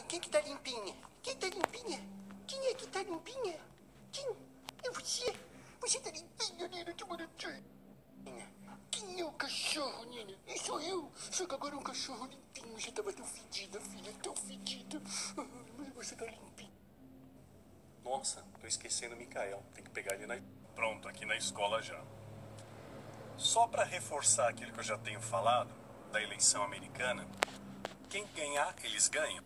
limpinho? Quem que tá limpinha? Quem tá limpinha? Quem é que tá limpinha? Quem? É você? Você tá limpinho, Nina, de bonitinho. Quem é o cachorro, Nina? É sou eu. Só que agora é um cachorro limpinho. Já tava tão fedido, filha, tão fedido. Ah, Mas você tá limpinho. Nossa, tô esquecendo o Mikael. Tem que pegar ele na. Pronto, aqui na escola já. Só para reforçar aquilo que eu já tenho falado da eleição americana, quem ganhar, eles ganham.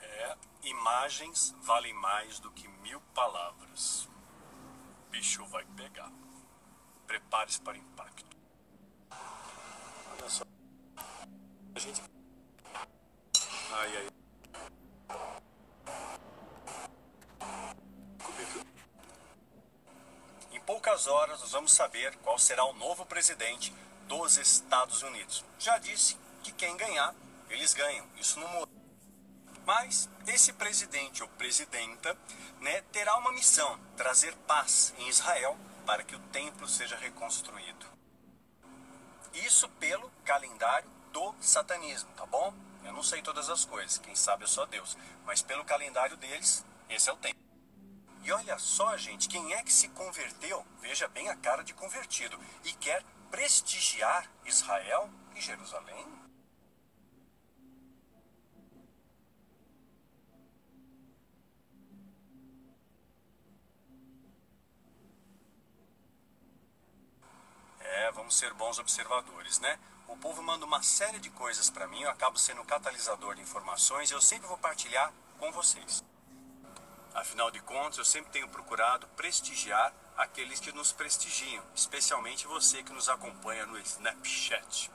É, imagens valem mais do que mil palavras. Bicho vai pegar. Prepare-se para o impacto. Olha só. A gente. Ai, ai. Em poucas horas nós vamos saber qual será o novo presidente dos Estados Unidos. Já disse que quem ganhar, eles ganham. Isso não muda. Mas esse presidente ou presidenta né, terá uma missão: trazer paz em Israel para que o templo seja reconstruído. Isso pelo calendário do satanismo, tá bom? Eu não sei todas as coisas, quem sabe é só Deus, mas pelo calendário deles, esse é o tempo. E olha só, gente, quem é que se converteu, veja bem a cara de convertido, e quer prestigiar Israel e Jerusalém? Ser bons observadores, né? O povo manda uma série de coisas para mim, eu acabo sendo catalisador de informações e eu sempre vou partilhar com vocês. Afinal de contas, eu sempre tenho procurado prestigiar aqueles que nos prestigiam, especialmente você que nos acompanha no Snapchat.